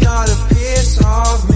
got a piece of me.